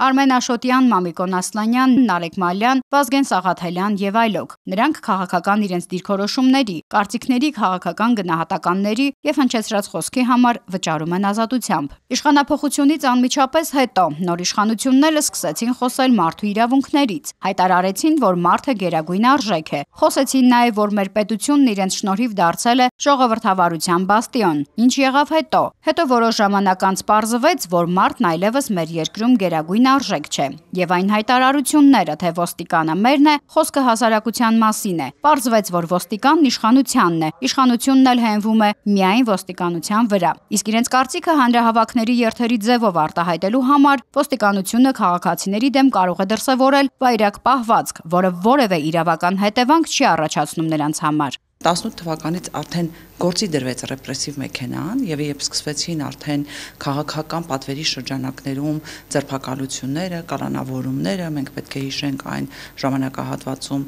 Արմեն Աշոտյան, Մամիկոն Ասլանյան, Նարեկ Մալյան, Վազգեն Սաղաթելյան եւ այլոք։ Նրանք քաղաքական իրենց դիրքորոշումների, կարծիքների քաղաքական գնահատականների եւ հնչեցրած խոսքի համար վճարում են ազատությամբ։ Իշխանապողությունից անմիջապես հետո նոր իշխանությունները սկսեցին խոսել մարդու իրավունքներից, հայտարարեցին, որ մարդը գերագույն արժեք է։ Խոսեցին նաեւ, որ մեր պետությունն իրենց շնորհիվ դարձել է ժողովրդավարության բաստիոն։ Ինչ եղավ հետո։ Հետո որոշ ժամանակ անց պարզվեց, որ մարդն այլևս մեր երկրում գերագույն արժեք չէ։ Եվ այն հայտարարությունները, թե ոստիկանը մերն է, խոսքը հասարակության մասին է։ Պարզվեց, որ ոստիկանն իշխանությանն է։ Իշխանությունն էլ հենվում է միայն ոստիկանության վրա։ Իսկ իրենց կարծիքը հանրահավաքների երթերի ձևով արտահայտելու համար ոստիկանությունը քաղաքացիների դեմ կարող է դրսևորել վայրակ պահվածք, որը որևէ իրավական հետևանք չի առաջացնում նրանց համար։ 18 թվականից արդեն գործի դրվեց ռեպրեսիվ մեքենան եւ երբ սկսվեցին արդեն քաղաքական պատվերի շրջանակներում ձերբակալությունները, կալանավորումները, մենք պետք է հիշենք այն ժամանակահատվածում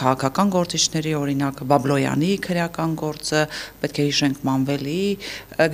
քաղաքական գործիչների օրինակ Բաբլոյանի քրեական գործը, պետք է հիշենք Մանվելի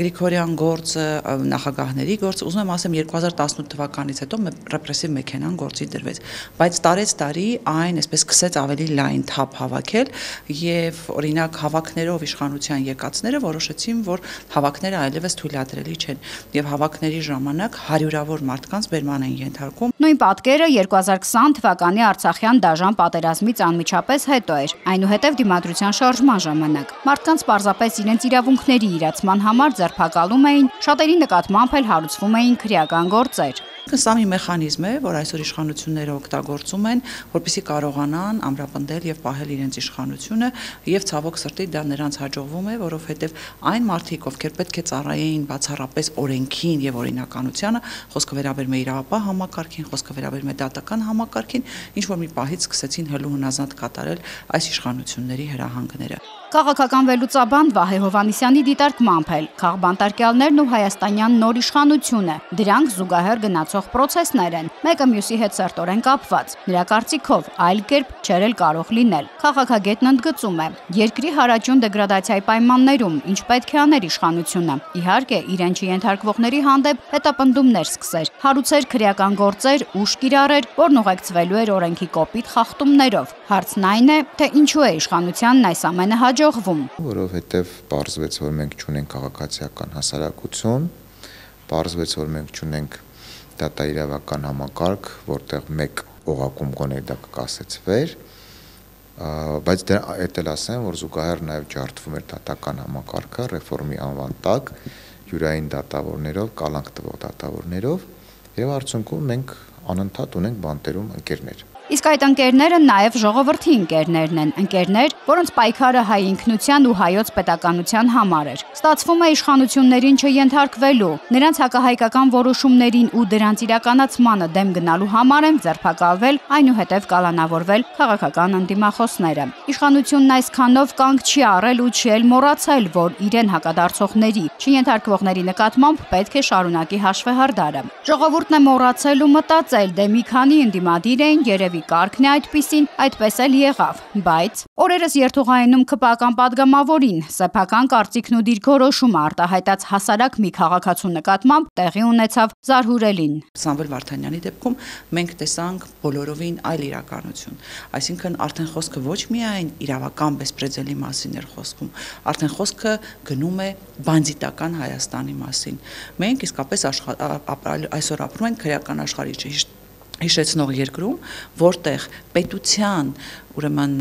Գրիգորյան գործը, նախագահների գործը, ուզում եմ ասեմ 2018 թվականից հետո ռեպրեսիվ մեքենան գործի դրվեց, բայց տարեց տարի այն այսպես սկսեց ավելի լայն թափ հավաքել եւ օրինակ հավաքներով իշխանություն հանրության եկածները որոշեցին, որ հավաքները այլևս թույլատրելի չեն եւ հավաքների ժամանակ հարյուրավոր մարդկանց բերման են ենթարկում։ Նույն պատկերը 2020 թվականի Արցախյան դաժան պատերազմից անմիջապես հետո էր, այնուհետև դիմադրության շարժման ժամանակ։ Մարդկանց պարզապես իրենց իրավունքների իրացման համար ձերբակալում էին, շատերի նկատմամբ էլ հարուցվում էին քրեական գործեր։ Սա մի մեխանիզմ է, որ այսօր իշխանությունները օգտագործում են, որպեսզի կարողանան ամրապնդել եւ պահել իրենց իշխանությունը եւ ցավոք սրտի դա նրանց հաջողվում է, որովհետեւ այն մարդիկ, ովքեր պետք է ծառայեին բացառապես օրենքին եւ օրինականությանը, խոսքը վերաբերում է իրավապահ համակարգին, խոսքը վերաբերում է դատական համակարգին, ինչ որ մի պահից սկսեցին հելու հնազանդ կատարել այս իշխանությունների հրահանգները։ Քաղաքական վերլուծաբան Վահե Հովանիսյանի դիտարկմամբ էլ քաղբանտարկյալներն ու հայաստանյան նոր իշխանությունը դրանք զուգահեռ գնացող process-ներ են, մեկը մյուսի հետ սերտորեն կապված։ Նրա կարծիքով այլ կերպ չէր էլ կարող լինել։ Քաղաքագետն ընդգծում է. երկրի հարաճուն դեգրադացիայի պայմաններում ինչ պետք է աներ իշխանությունը։ Իհարկե, իրեն չենթարկվողների հանդեպ հետապնդումներ սկսեր, հարուցեր քրեական գործեր, ուշ կիրառեր, որն ուղեկցվելու էր օրենքի կոպիտ խախտումներով։ Հարցն այն է, թե ինչու է իշխանությանն այս ամենը հաջող հաջողվում։ Որովհետև պարզվեց, որ մենք չունենք քաղաքացիական հասարակություն, պարզվեց, որ մենք չունենք դատաիրավական համակարգ, որտեղ մեկ օղակում գոնե դա կկասեցվեր, բայց դա էլ ասեմ, որ զուգահեռ նաև ջարդվում էր դատական համակարգը ռեֆորմի անվան տակ յուրային դատավորներով, կալանք տվող դատավորներով եւ արդյունքում մենք անընդհատ ունենք բանտերում ընկերներ։ Իսկ այդ ընկերները նաև ժողովրդի ընկերներն են, ընկերներ, որոնց պայքարը հայ ինքնության ու հայոց պետականության համար էր։ Ստացվում է իշխանություններին չենթարկվելու, նրանց հակահայկական որոշումներին ու դրանց իրականացմանը դեմ գնալու համար են ձերբակալվել, այնուհետև կալանավորվել քաղաքական ընդդիմախոսները։ Իշխանությունն այսքանով կանգ չի առել ու չի էլ մոռացել, որ իրեն հակադարձողների, չենթարկվողների նկատմամբ պետք է շարունակի հաշվեհարդարը։ Ժողովուրդն է մոռացել ու մտածել, դե մի քանի ընդդիմադիր էին երևի Գյումրի կարգն է այդպիսին, այդպես էլ եղավ, բայց օրերս երթուղայինում քպական падգամավորին սեփական կարծիքն ու դիրքորոշումը արտահայտած հասարակ մի քաղաքացու նկատմամբ տեղի ունեցավ զարհուրելին։ Սամվել Վարդանյանի դեպքում մենք տեսանք բոլորովին այլ իրականություն։ Այսինքն արդեն խոսքը ոչ միայն իրավական բեսպրեդելի մասին էր խոսքում, արդեն խոսքը գնում է բանդիտական Հայաստանի մասին։ Մենք իսկապես այսօր ապրում ենք քրեական աշխարհի ճիշտ հիշեցնող երկրում, որտեղ պետության, ուրեմն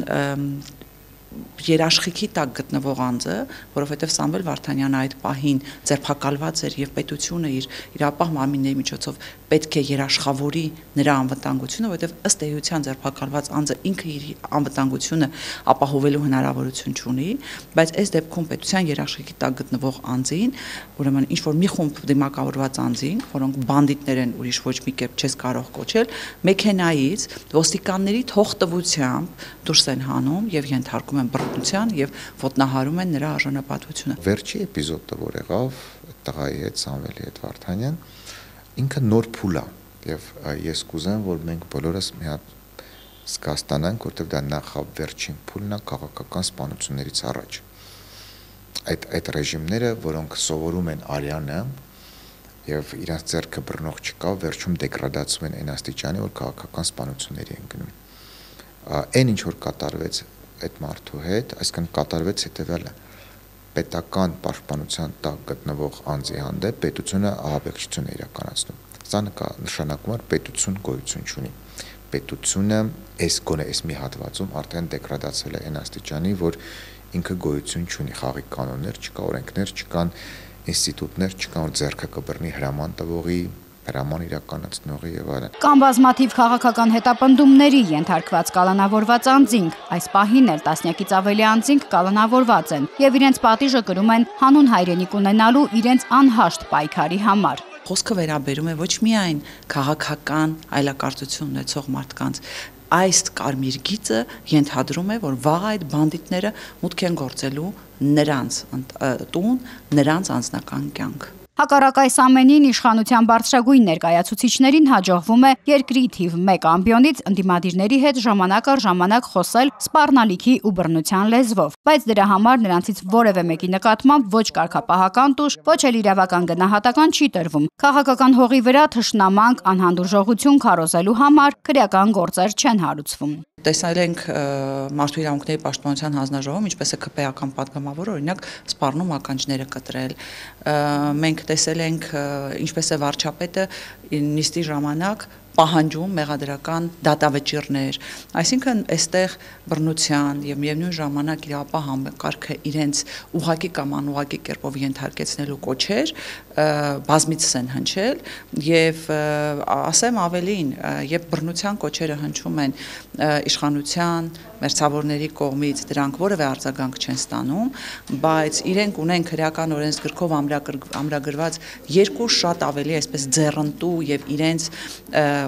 երաշխիքի տակ գտնվող անձը, որովհետև Սամվել Վարդանյանը այդ պահին ձերբակալված էր եւ պետությունը իր իրապահ մարմինների միջոցով պետք է երաշխավորի նրա անվտանգությունը, որովհետև ըստ էության ձերբակալված անձը ինքը իր անվտանգությունը ապահովելու հնարավորություն չունի, բայց այս դեպքում պետության երաշխիքի տակ գտնվող անձին, ուրեմն ինչ որ մի խումբ դիմակավորված անձին, որոնք բանդիտներ են, ուրիշ ոչ մի կերպ չես կարող կոչել, մեքենայից ոստիկանների թողտվությամբ դուրս են հանում եւ ենթարկում են բռնության եւ ոտնահարում են նրա արժանապատվությունը։ Վերջի էպիզոդը, որ եղավ տղայի հետ Սամվելի հետ Վարդանյան, ինքը նոր փուլ է եւ ես կուզեմ, որ մենք բոլորս մի հատ սկաստանանք, որտեղ դա նախավ վերջին փուլն է քաղաքական սպանություններից առաջ։ Այդ այդ ռեժիմները, որոնք սովորում են արյանը եւ իրանց ձեռքը բռնող չկա, վերջում դեգրադացում են այն աստիճանի, որ քաղաքական սպանությունների են գնում։ Այն ինչ որ կատարվեց այդ մարդու հետ, այսինքն կատարվեց հետեւյալը պետական պաշտպանության տակ գտնվող անձի հանդեպ պետությունը ահաբեկչություն է իրականացնում։ Սա նշանակում է պետություն գոյություն ունի պետությունը այս գոնե այս մի հատվածում արդեն դեգրադացել է այն աստիճանի, որ ինքը գոյություն ունի, խաղի կանոններ չկա, օրենքներ չկան, ինստիտուտներ չկան, որ ձեռքը կբռնի հրաման տվողի հրաման իրականացնողի եւ այլն։ Կան բազմաթիվ քաղաքական հետապնդումների ենթարկված կալանավորված անձինք, այս պահին էլ տասնյակից ավելի անձինք կալանավորված են եւ իրենց պատիժը կրում են հանուն հայրենիք ունենալու իրենց անհաշտ պայքարի համար խոսքը վերաբերում է ոչ միայն քաղաքական այլակարծություն ունեցող մարդկանց, այս կարմիր գիծը ենթադրում է, որ վաղ այդ բանդիտները մուտք են գործելու նրանց տուն, նրանց անձնական կյանք։ Հակառակ այս ամենին իշխանության բարձրագույն ներկայացուցիչներին հաջողվում է երկրի թիվ 1 ամբիոնից ընդդիմադիրների հետ ժամանակ առ ժամանակ խոսել սպառնալիքի ու բռնության լեզվով, բայց դրա համար նրանցից որևէ մեկի նկատմամբ ոչ կարգապահական տուժ, ոչ էլ իրավական գնահատական չի տրվում։ Քաղաքական հողի վրա թշնամանք անհանդուրժողություն քարոզելու համար քրեական գործեր չեն հարուցվում։ Տեսնել ենք մարդու իրավունքների պաշտպանության հանձնաժողովում, ինչպես է քպեական падգամավորը, օրինակ, սպառնում ականջները կտրել։ Մենք տեսել ենք ինչպես է վարչապետը նիստի ժամանակ պահանջում մեղադրական դատավճիռներ, այսինքն այստեղ բռնության եւ միևնույն ժամանակ իրապահ համակարգը իրենց ուղակի կամ անուղակի կերպով ենթարկեցնելու կոչեր բազմիցս են հնչել եւ ասեմ ավելին, երբ բռնության կոչերը հնչում են իշխանության մերձավորների կողմից դրանք որևէ արձագանք չեն ստանում, բայց իրենք ունեն քրեական օրենսգրքով ամրագրված երկու շատ ավելի այսպես ձեռնտու եւ իրենց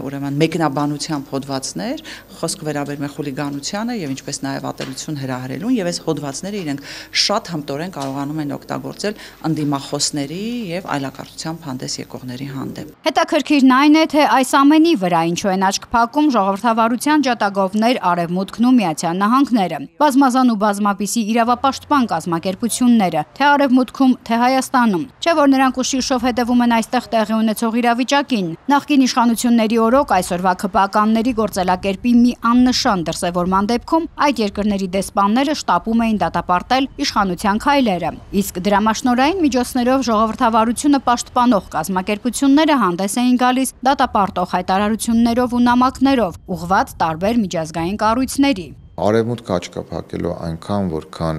ուրեմն մեկնաբանությամբ հոդվածներ, խոսքը վերաբերում է խուլիգանությանը եւ ինչպես նաեւ ատելություն հրահրելուն եւ այս հոդվածները իրենք շատ հմտորեն կարողանում են օգտագործել անդիմախոսների եւ այլակարգությամբ հանդես եկողների հանդեպ։ Հետաքրքիրն այն է, թե այս ամենի վրա ինչու են աչք փակում ժողովրդավարության ջատագովներ Արևմուտքն ու Միացյալ Նահանգները։ Բազմազան ու բազմապիսի իրավապաշտպան կազմակերպությունները, թե Արևմուտքում, թե Հայաստանում։ Չէ՞ որ նրանք ուշիշով հետևում են այստեղ տեղի ունեցող իրավիճակին։ Նախկին իշխանությունների օրոք այսօրվա քպականների գործելակերպի մի աննշան դրսևորման դեպքում այդ երկրների դեսպանները շտապում էին դատապարտել իշխանության քայլերը։ Իսկ դրամաշնորային միջոցներով ժողովրդավարությունը պաշտպանող կազմակերպությունները հանդես էին գալիս դատապարտող հայտարարություններով ու նամակներով, ուղղված տարբեր միջազգային կառույցների։ Արևմուտքը աչքափակելու այնքան, որքան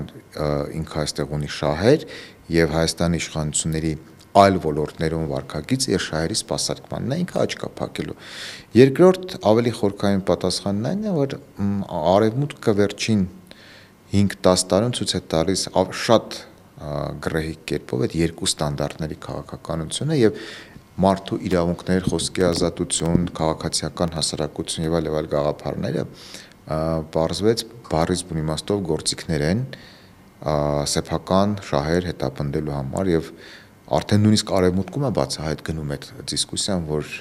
ինքը այստեղ ունի շահեր եւ Հայաստանի իշխանությունների այլ ոլորտներում վարկագիծ եւ շահերի սպասարկմանն է ինքը աչքա փակելու։ Երկրորդ ավելի խորքային պատասխանն այն է, որ արևմուտքը վերջին 5-10 տարում ցույց է տալիս շատ գրեհիկ կերպով այդ երկու ստանդարտների քաղաքականությունը եւ մարդու իրավունքներ, խոսքի ազատություն, քաղաքացիական հասարակություն եւ այլ եւ այլ գաղափարները բարձվեց բառից բուն իմաստով գործիքներ են սեփական շահեր հետապնդելու համար եւ արդեն նույնիսկ արևմուտքում է բացահայտ գնում այդ դիսկուսիան, որ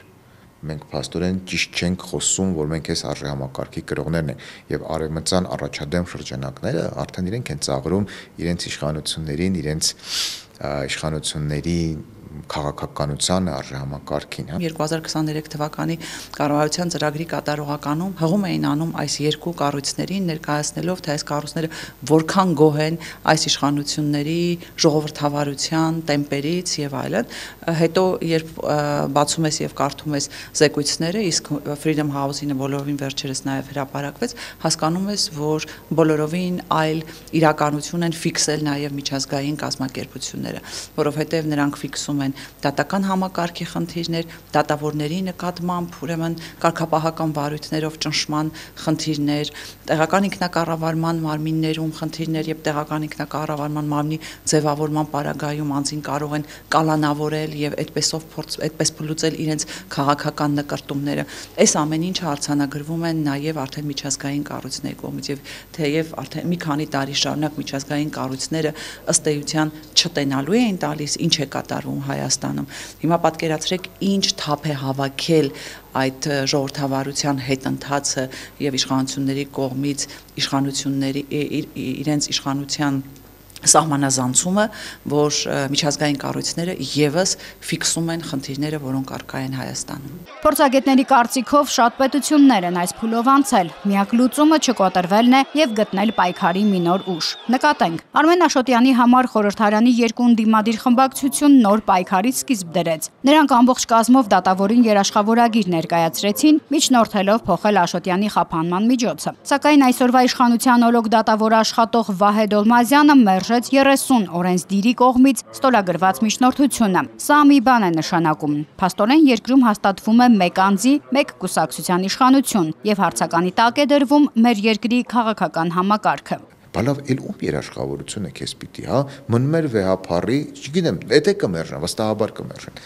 մենք փաստորեն ճիշտ չենք խոսում, որ մենք այս արժե համակարգի կրողներն ենք եւ արևմտյան առաջադեմ շրջանակները արդեն իրենք են ծաղրում իրենց իշխանություններին, իրենց իշխանությունների քաղաքականությանը, արժեհամակարգին, հա 2023 թվականի կառավարության ծրագրի կատարողականում հղում էին անում այս երկու կառույցներին ներկայացնելով թե այս կառույցները որքան գոհ են այս իշխանությունների ժողովրդավարության տեմպերից եւ այլն հետո երբ բացում ես եւ կարդում ես զեկույցները իսկ Freedom House-ինը բոլորովին վերջերս նաեւ հրապարակվեց հասկանում ես որ բոլորովին այլ իրականություն են ֆիքսել նաեւ միջազգային կազմակերպությունները որովհետեւ նրանք ֆիքսում են դատական համակարգի խնդիրներ, դատավորների նկատմամբ, ուրեմն կարգապահական վարույթներով ճնշման խնդիրներ, տեղական ինքնակառավարման մարմիններում խնդիրներ եւ տեղական ինքնակառավարման մարմնի ձևավորման պարագայում անձին կարող են կալանավորել եւ այդպեսով փորձ այդպես փլուծել իրենց քաղաքական նկարտումները։ Այս ամեն ինչը արցանագրվում են նաեւ արդեն միջազգային կառույցների կողմից եւ թեև արդեն մի քանի տարի շարունակ միջազգային կառույցները ըստ էության չտենալու էին տալիս ինչ է կատարվում Հայաստանում Հիմա պատկերացրեք ինչ թափ է հավաքել այդ ժողովրդավարության հետընթացը եւ իշխանությունների կողմից իշխանությունների իրենց իշխանության սահմանազանցումը, որ միջազգային կառույցները եւս ֆիքսում են խնդիրները, որոնք արկա են Հայաստանում։ Փորձագետների կարծիքով շատ պետություններ են այս փուլով անցել։ Միակ լուծումը չկոտրվելն է եւ գտնել պայքարի մի նոր ուժ։ Նկատենք, Արմեն Աշոտյանի համար խորհրդարանի երկու դիմադիր խմբակցություն նոր պայքարի սկիզբ դրեց։ Նրանք ամբողջ կազմով դատավորին երաշխավորագիր ներկայացրեցին, միջնորդելով փոխել Աշոտյանի խափանման միջոցը։ Սակայն այսօրվա իշխանության օրոք դատավոր աշխատող Վահե Դոլմազյանը մերժ շարժեց 30 օրենսդիրի կողմից ստորագրված միջնորդությունը։ Սա մի բան է նշանակում։ Փաստորեն երկրում հաստատվում է մեկ անձի, մեկ կուսակցության իշխանություն եւ հարցականի տակ է դրվում մեր երկրի քաղաքական համակարգը բալավ ել ում երաշխավորությունը քեզ պիտի, հա, մնում էր վեհապարի, չգիտեմ, եթե կմերժան, վստահաբար կմերժան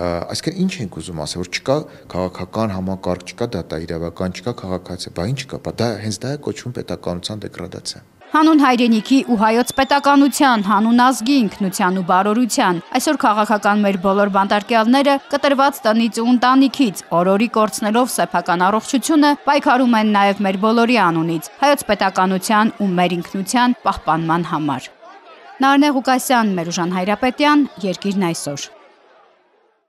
այսինքն ինչ ենք ուզում ասել որ չկա քաղաքական համակարգ չկա դատա իրավական չկա քաղաքացիա բա ինչ կա բա դա հենց դա է կոչվում պետականության դեգրադացիա Հանուն հայրենիքի ու հայոց պետականության, հանուն ազգի ինքնության ու բարօրության։ Այսօր քաղաքական մեր բոլոր բանտարկյալները կտրված տնից ու ընտանիքից, օրորի կորցնելով սեփական առողջությունը, պայքարում են նաև մեր բոլորի անունից, հայոց պետականության ու մեր ինքնության պահպանման համար։ Նարնե Ղուկասյան, Մերուժան Հայրապետյան, Երկիրն այսօր։